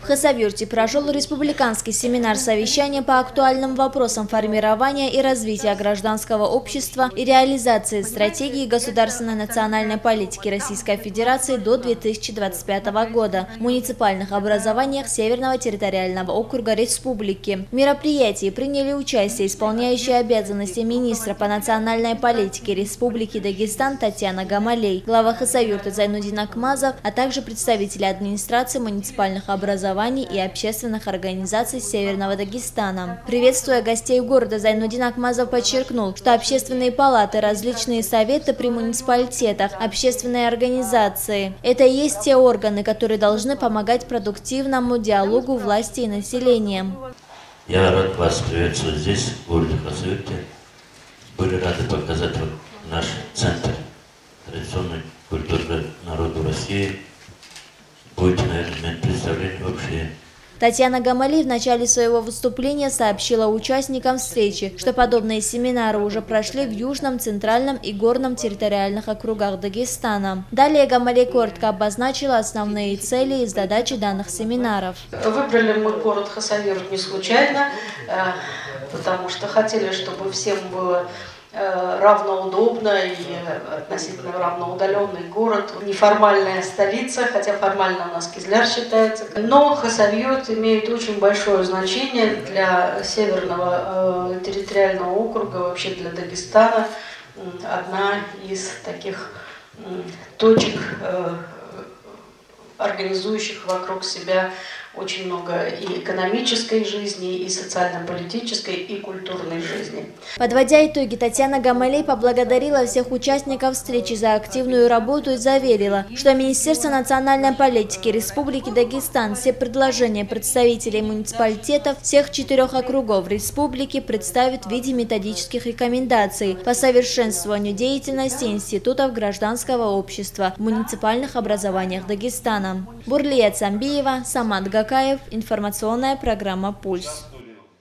В Хасавюрте прошел республиканский семинар совещания по актуальным вопросам формирования и развития гражданского общества и реализации стратегии государственной национальной политики Российской Федерации до 2025 года в муниципальных образованиях Северного территориального округа республики. В мероприятии приняли участие исполняющие обязанности министра по национальной политике Республики Дагестан Татьяна Гамалей, глава Хасавюрта Зайнудин Акмазов, а также представители администрации муниципальных образований образований и общественных организаций Северного Дагестана. Приветствуя гостей города, Зайнудин Акмазов подчеркнул, что общественные палаты, различные советы при муниципалитетах, общественные организации – это и есть те органы, которые должны помогать продуктивному диалогу власти и населения. Я рад вас приветствовать здесь, в городе Хасавюрте. Были рады показать вот наш центр традиционной культуры народу России – будете, наверное, иметь представление вообще. Татьяна Гамали в начале своего выступления сообщила участникам встречи, что подобные семинары уже прошли в Южном, Центральном и Горном территориальных округах Дагестана. Далее Гамали коротко обозначила основные цели и задачи данных семинаров. Выбрали мы город Хасавюрт не случайно, э, потому что хотели, чтобы всем было Э, равноудобно и относительно равноудаленный город, неформальная столица, хотя формально у нас Кизляр считается. Но Хасавюрт имеет очень большое значение для северного э, территориального округа, вообще для Дагестана. Одна из таких э, точек, э, организующих вокруг себя очень много и экономической жизни, и социально-политической, и культурной жизни. Подводя итоги, Татьяна Гамалей поблагодарила всех участников встречи за активную работу и заверила, что Министерство национальной политики Республики Дагестан все предложения представителей муниципалитетов всех четырех округов республики представит в виде методических рекомендаций по совершенствованию деятельности институтов гражданского общества в муниципальных образованиях Дагестана. Бурлия Цамбиева, Самат Гакаев, информационная программа «Пульс».